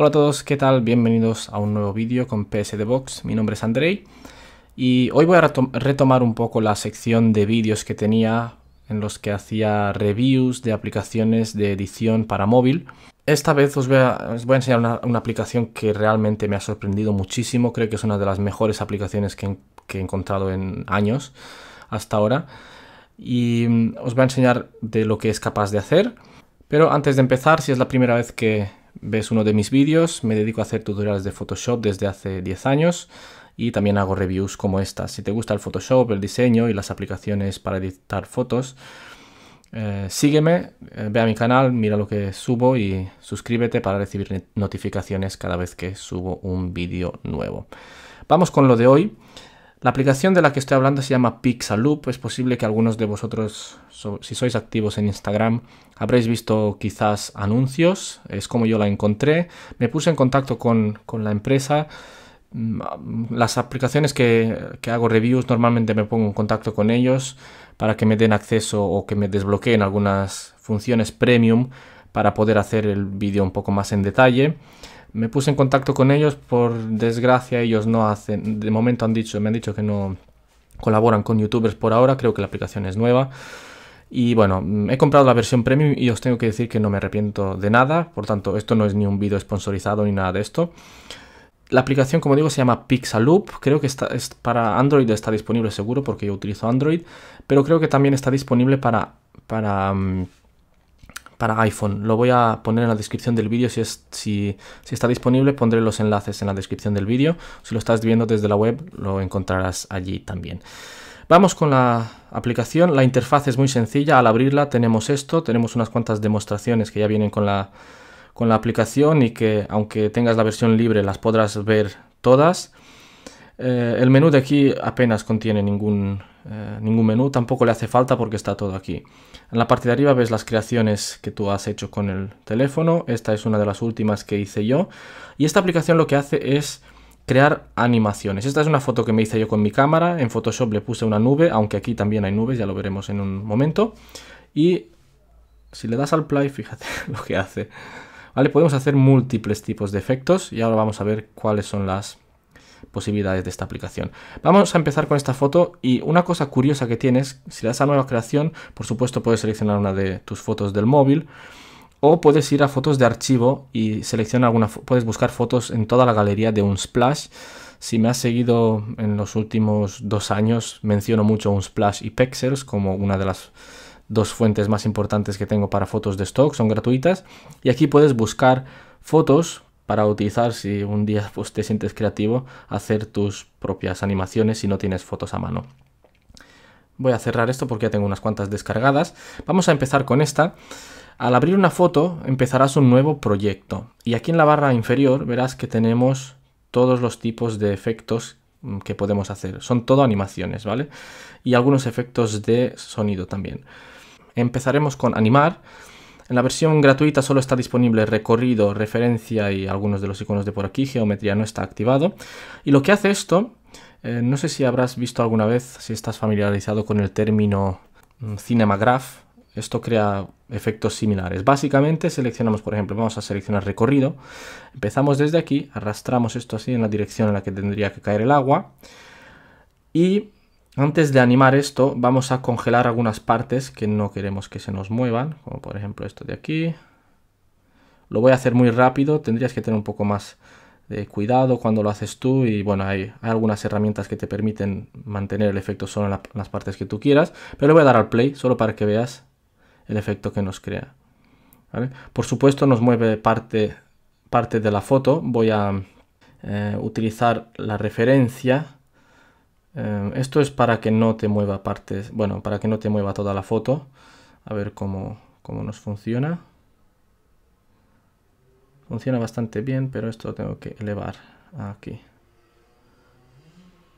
Hola a todos, ¿qué tal? Bienvenidos a un nuevo vídeo con PSD Box. Mi nombre es Andrei y hoy voy a retomar un poco la sección de vídeos que tenía en los que hacía reviews de aplicaciones de edición para móvil. Esta vez os voy a, enseñar una, aplicación que realmente me ha sorprendido muchísimo. Creo que es una de las mejores aplicaciones que, he encontrado en años hasta ahora. Y mm, os voy a enseñar de lo que es capaz de hacer. Pero antes de empezar, si es la primera vez que ves uno de mis vídeos, me dedico a hacer tutoriales de Photoshop desde hace 10 años y también hago reviews como esta. Si te gusta el Photoshop, el diseño y las aplicaciones para editar fotos, eh, sígueme, eh, ve a mi canal, mira lo que subo y suscríbete para recibir notificaciones cada vez que subo un vídeo nuevo. Vamos con lo de hoy. La aplicación de la que estoy hablando se llama Pixaloop. Es posible que algunos de vosotros, si sois activos en Instagram, habréis visto quizás anuncios. Es como yo la encontré. Me puse en contacto con, la empresa. Mm, las aplicaciones que, que, hago reviews normalmente me pongo en contacto con ellos para que me den acceso o que me desbloqueen algunas funciones premium para poder hacer el vídeo un poco más en detalle. Me puse en contacto con ellos, por desgracia ellos no hacen, de momento han dicho, me han dicho que no colaboran con youtubers por ahora, creo que la aplicación es nueva. Y bueno, he comprado la versión premium y os tengo que decir que no me arrepiento de nada, por tanto esto no es ni un vídeo sponsorizado ni nada de esto. La aplicación, como digo, se llama Pixaloop. Creo que está, es para Android está disponible seguro porque yo utilizo Android. Pero creo que también está disponible para, para mm, para iPhone. Lo voy a poner en la descripción del vídeo. Si, si, está disponible, pondré los enlaces en la descripción del vídeo. Si lo estás viendo desde la web, lo encontrarás allí también. Vamos con la aplicación. La interfaz es muy sencilla. Al abrirla tenemos esto. Tenemos unas cuantas demostraciones que ya vienen con la, con la aplicación y que aunque tengas la versión libre las podrás ver todas. Eh, el menú de aquí apenas contiene ningún, eh, ningún menú, tampoco le hace falta porque está todo aquí. En la parte de arriba ves las creaciones que tú has hecho con el teléfono. Esta es una de las últimas que hice yo. Y esta aplicación lo que hace es crear animaciones. Esta es una foto que me hice yo con mi cámara. En Photoshop le puse una nube, aunque aquí también hay nubes, ya lo veremos en un momento. Y si le das al play, fíjate lo que hace. Vale, podemos hacer múltiples tipos de efectos y ahora vamos a ver cuáles son las posibilidades de esta aplicación. Vamos a empezar con esta foto y una cosa curiosa que tienes, si das a nueva creación, por supuesto puedes seleccionar una de tus fotos del móvil o puedes ir a fotos de archivo y seleccionar alguna, puedes buscar fotos en toda la galería de un splash. Si me has seguido en los últimos dos años, menciono mucho un splash y Pexels como una de las dos fuentes más importantes que tengo para fotos de stock, son gratuitas. Y aquí puedes buscar fotos para utilizar si un día pues, te sientes creativo, hacer tus propias animaciones si no tienes fotos a mano. Voy a cerrar esto porque ya tengo unas cuantas descargadas. Vamos a empezar con esta. Al abrir una foto empezarás un nuevo proyecto y aquí en la barra inferior verás que tenemos todos los tipos de efectos mm, que podemos hacer. Son todo animaciones, ¿vale? Y algunos efectos de sonido también. Empezaremos con animar. En la versión gratuita solo está disponible recorrido, referencia y algunos de los iconos de por aquí. Geometría no está activado. Y lo que hace esto, eh, no sé si habrás visto alguna vez, si estás familiarizado con el término mm, Cinemagraph. Esto crea efectos similares. Básicamente seleccionamos, por ejemplo, vamos a seleccionar recorrido. Empezamos desde aquí, arrastramos esto así en la dirección en la que tendría que caer el agua. Y antes de animar esto, vamos a congelar algunas partes que no queremos que se nos muevan, como por ejemplo esto de aquí. Lo voy a hacer muy rápido, tendrías que tener un poco más de cuidado cuando lo haces tú y bueno, hay, algunas herramientas que te permiten mantener el efecto solo en, las partes que tú quieras, pero le voy a dar al play solo para que veas el efecto que nos crea. Por supuesto nos mueve parte, parte de la foto, voy a eh, utilizar la referencia Em, esto es para que no te mueva partes, bueno, para que no te mueva toda la foto. A ver cómo, cómo nos funciona. Funciona bastante bien, pero esto lo tengo que elevar aquí.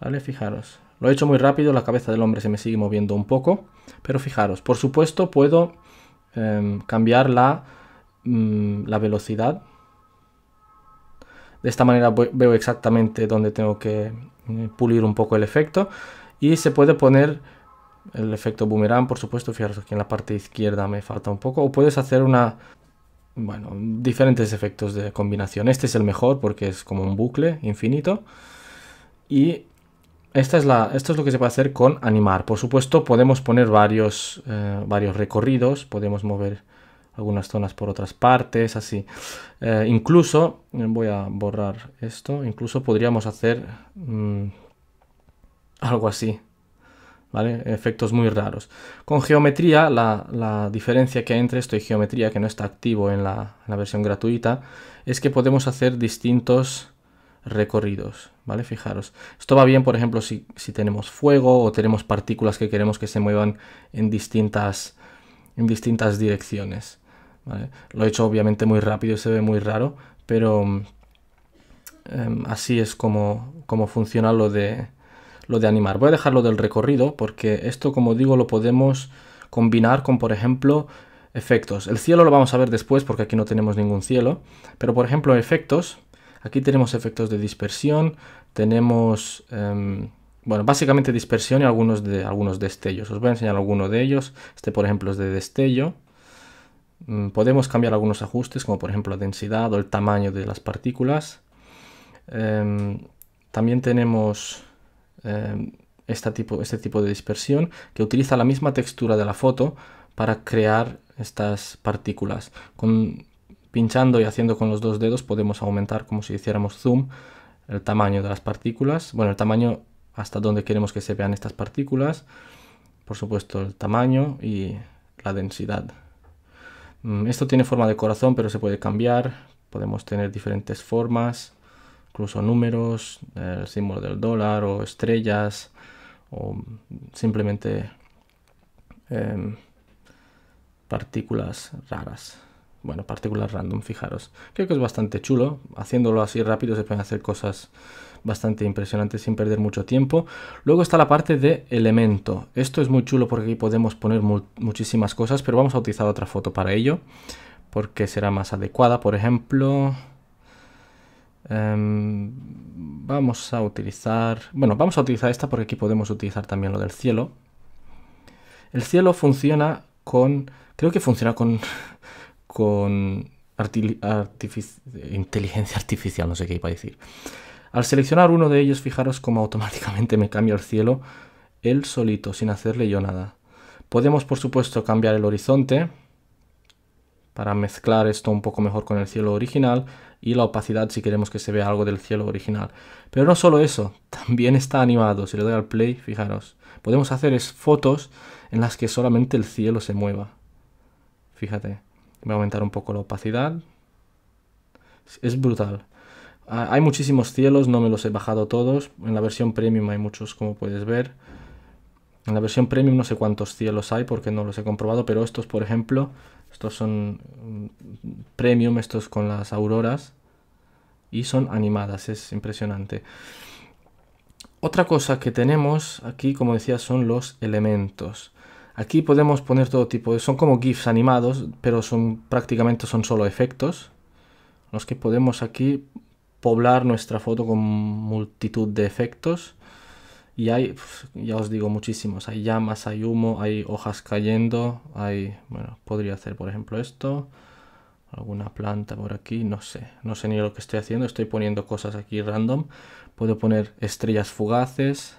Vale, fijaros. Lo he hecho muy rápido, la cabeza del hombre se me sigue moviendo un poco. Pero fijaros, por supuesto puedo em, cambiar la, mm, la velocidad. De esta manera veo exactamente dónde tengo que pulir un poco el efecto y se puede poner el efecto boomerang por supuesto fijaros aquí en la parte izquierda me falta un poco o puedes hacer una bueno, diferentes efectos de combinación. Este es el mejor porque es como un bucle infinito. Y esta es la, esto es lo que se puede hacer con animar. Por supuesto, podemos poner varios, eh, varios recorridos, podemos mover algunas zonas por otras partes, así. Eh, incluso, voy a borrar esto, incluso podríamos hacer mm, algo así. Efectos muy raros. Con geometría, la, diferencia que hay entre esto y geometría, que no está activo en la, versión gratuita, es que podemos hacer distintos recorridos, ¿vale? Fijaros. Esto va bien, por ejemplo, si, tenemos fuego o tenemos partículas que queremos que se muevan en distintas, en distintas direcciones. Lo he hecho obviamente muy rápido y se ve muy raro, pero em, así es como, funciona lo de, lo de animar. Voy a dejarlo del recorrido porque esto, como digo, lo podemos combinar con, por ejemplo, efectos. El cielo lo vamos a ver después porque aquí no tenemos ningún cielo. Pero, por ejemplo, efectos. Aquí tenemos efectos de dispersión. Tenemos, em, bueno, básicamente dispersión y algunos, de, algunos destellos. Os voy a enseñar alguno de ellos. Este, por ejemplo, es de destello. Mm, podemos cambiar algunos ajustes, como por ejemplo la densidad o el tamaño de las partículas. Em, también tenemos este, tipo, este tipo de dispersión que utiliza la misma textura de la foto para crear estas partículas. Con, pinchando y haciendo con los dos dedos podemos aumentar como si hiciéramos zoom el tamaño de las partículas. Bueno, el tamaño hasta donde queremos que se vean estas partículas. Por supuesto el tamaño y la densidad. Mm, esto tiene forma de corazón pero se puede cambiar. Podemos tener diferentes formas incluso números, el símbolo del dólar o estrellas o simplemente em, partículas raras. Bueno, partículas random, fijaros. Creo que es bastante chulo. Haciéndolo así rápido se pueden hacer cosas bastante impresionantes sin perder mucho tiempo. Luego está la parte de elemento. Esto es muy chulo porque aquí podemos poner muchísimas cosas, pero vamos a utilizar otra foto para ello porque será más adecuada. Por ejemplo, Em, vamos a utilizar... Bueno, vamos a utilizar esta porque aquí podemos utilizar también lo del cielo. El cielo funciona con... Creo que funciona con... con inteligencia artificial, no sé qué iba a decir. Al seleccionar uno de ellos, fijaros cómo automáticamente me cambia el cielo él solito, sin hacerle yo nada. Podemos, por supuesto, cambiar el horizonte para mezclar esto un poco mejor con el cielo original y la opacidad si queremos que se vea algo del cielo original. Pero no solo eso, también está animado. Si le doy al play, fijaros, podemos hacer fotos en las que solamente el cielo se mueva. Fíjate, voy a aumentar un poco la opacidad. Es brutal. Ah, hay muchísimos cielos, no me los he bajado todos. En la versión premium hay muchos, como puedes ver. En la versión premium no sé cuántos cielos hay porque no los he comprobado, pero estos, por ejemplo, estos son mm, premium, estos con las auroras. Y son animadas, es impresionante. Otra cosa que tenemos aquí, como decía, son los elementos. Aquí podemos poner todo tipo de... Son como GIFs animados, pero son prácticamente son solo efectos. Los que podemos aquí poblar nuestra foto con multitud de efectos. Y hay, ya os digo, muchísimos. Hay llamas, hay humo, hay hojas cayendo, hay, bueno, podría hacer por ejemplo esto. Alguna planta por aquí, no sé. No sé ni lo que estoy haciendo. Estoy poniendo cosas aquí random. Puedo poner estrellas fugaces.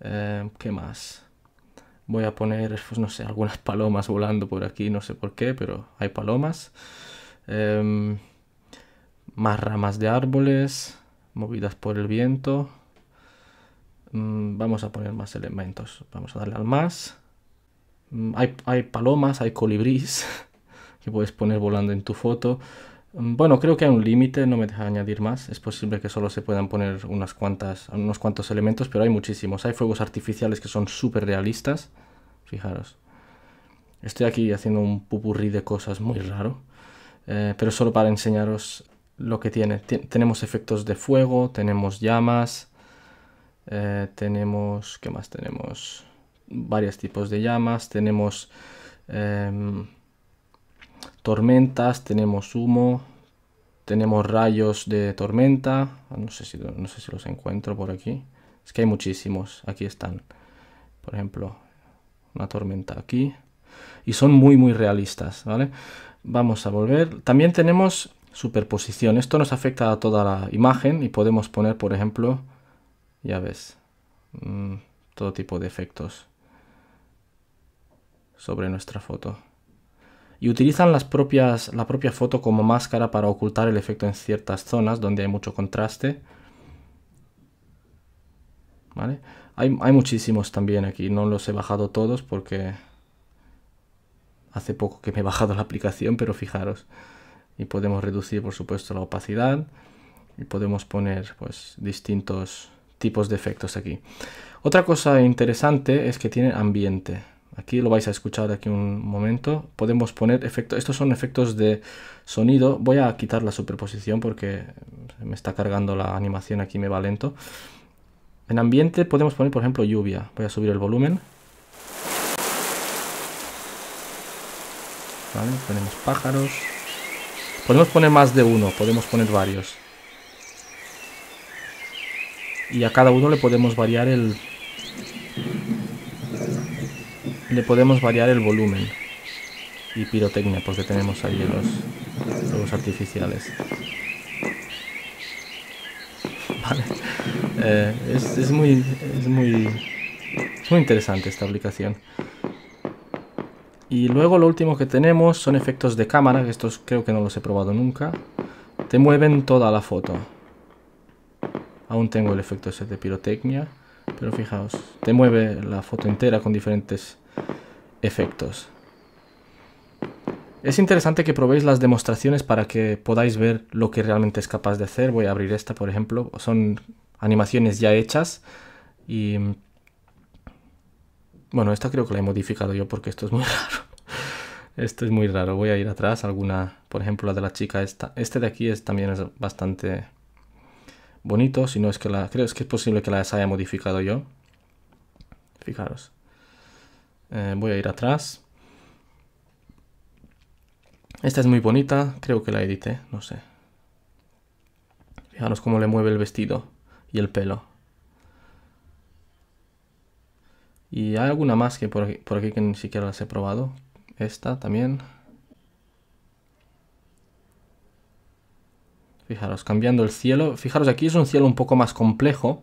Eh, ¿Qué más? Voy a poner, pues no sé, algunas palomas volando por aquí. No sé por qué, pero hay palomas. Em, más ramas de árboles movidas por el viento. Mm, vamos a poner más elementos. Vamos a darle al más. Mm, hay, palomas, hay colibrís que puedes poner volando en tu foto. Mm, bueno, creo que hay un límite, no me deja añadir más. Es posible que solo se puedan poner unas cuantas, unos cuantos elementos, pero hay muchísimos. Hay fuegos artificiales que son súper realistas. Fijaros. Estoy aquí haciendo un pupurrí de cosas muy raro. Eh, pero solo para enseñaros lo que tiene. tenemos efectos de fuego, tenemos llamas, eh, tenemos, ¿qué más tenemos? Varios tipos de llamas, tenemos em, tormentas, tenemos humo, tenemos rayos de tormenta, no sé, si, no sé si los encuentro por aquí, es que hay muchísimos, aquí están, por ejemplo, una tormenta aquí, y son muy muy realistas, ¿vale? Vamos a volver. También tenemos superposición. Esto nos afecta a toda la imagen y podemos poner, por ejemplo, ya ves, mm, todo tipo de efectos sobre nuestra foto. Y utilizan las propias, la propia foto como máscara para ocultar el efecto en ciertas zonas donde hay mucho contraste. ¿Vale? Hay, hay muchísimos también aquí, no los he bajado todos porque hace poco que me he bajado la aplicación, pero fijaros. Y podemos reducir, por supuesto, la opacidad y podemos poner pues distintos tipos de efectos aquí. Otra cosa interesante es que tiene ambiente. Aquí lo vais a escuchar aquí un momento. Podemos poner efectos. Estos son efectos de sonido. Voy a quitar la superposición porque me está cargando la animación aquí, me va lento. En ambiente podemos poner, por ejemplo, lluvia. Voy a subir el volumen. Vale, ponemos pájaros. Podemos poner más de uno, podemos poner varios. Y a cada uno le podemos variar el... Le podemos variar el volumen. Y pirotecnia, porque tenemos ahí los, los artificiales. Vale. Eh, es, muy, es, muy, es muy interesante esta aplicación. Y luego lo último que tenemos son efectos de cámara, que estos creo que no los he probado nunca. Te mueven toda la foto. Aún tengo el efecto ese de pirotecnia, pero fijaos, te mueve la foto entera con diferentes efectos. Es interesante que probéis las demostraciones para que podáis ver lo que realmente es capaz de hacer. Voy a abrir esta, por ejemplo. Son animaciones ya hechas y bueno, esta creo que la he modificado yo porque esto es muy raro. esto es muy raro. Voy a ir atrás, alguna, por ejemplo, la de la chica esta. Este de aquí es, también es bastante bonito, si no es que la... Creo que es posible que la haya modificado yo. Fijaros. Eh, voy a ir atrás. Esta es muy bonita, creo que la edité, no sé. Fijaros cómo le mueve el vestido y el pelo. Y hay alguna más que por aquí, que ni siquiera las he probado. Esta también. Fijaros, cambiando el cielo. Fijaros, aquí es un cielo un poco más complejo.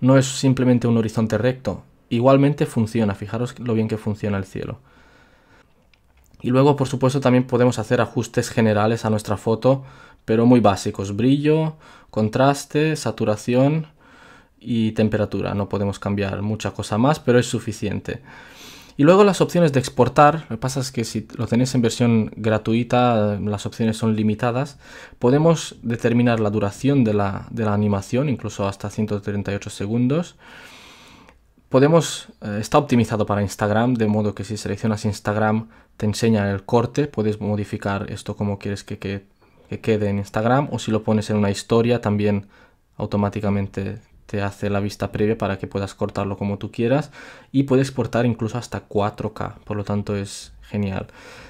No es simplemente un horizonte recto. Igualmente funciona. Fijaros lo bien que funciona el cielo. Y luego, por supuesto, también podemos hacer ajustes generales a nuestra foto, pero muy básicos. Brillo, contraste, saturación y temperatura. No podemos cambiar mucha cosa más, pero es suficiente. Y luego las opciones de exportar, lo que pasa es que si lo tenéis en versión gratuita, las opciones son limitadas. Podemos determinar la duración de la, animación, incluso hasta 138 segundos. Podemos, eh, está optimizado para Instagram, de modo que si seleccionas Instagram te enseña el corte, puedes modificar esto como quieres que, que quede en Instagram o si lo pones en una historia también automáticamente te hace la vista previa para que puedas cortarlo como tú quieras y puede exportar incluso hasta 4K, por lo tanto es genial.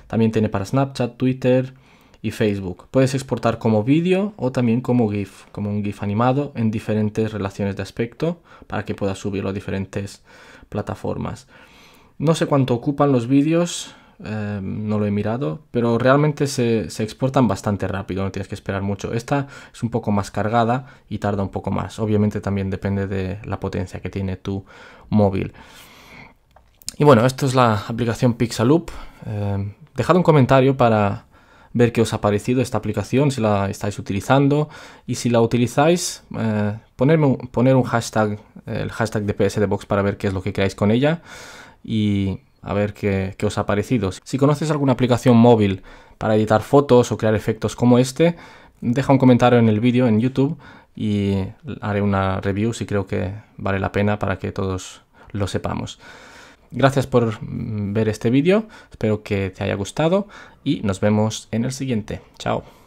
También tiene para Snapchat, Twitter y Facebook. Puedes exportar como vídeo o también como GIF, como un GIF animado en diferentes relaciones de aspecto para que puedas subirlo a diferentes plataformas. No sé cuánto ocupan los vídeos, Em, no lo he mirado, pero realmente se, exportan bastante rápido, no tienes que esperar mucho. Esta es un poco más cargada y tarda un poco más. Obviamente también depende de la potencia que tiene tu móvil. Y bueno, esto es la aplicación Pixaloop. Eh, dejad un comentario para ver qué os ha parecido esta aplicación, si la estáis utilizando y si la utilizáis, eh, poner un hashtag, el hashtag de PSDBox para ver qué es lo que queráis con ella y a ver qué, os ha parecido. Si conoces alguna aplicación móvil para editar fotos o crear efectos como este, deja un comentario en el vídeo en YouTube y haré una review si creo que vale la pena para que todos lo sepamos. Gracias por ver este vídeo, espero que te haya gustado y nos vemos en el siguiente. Chao.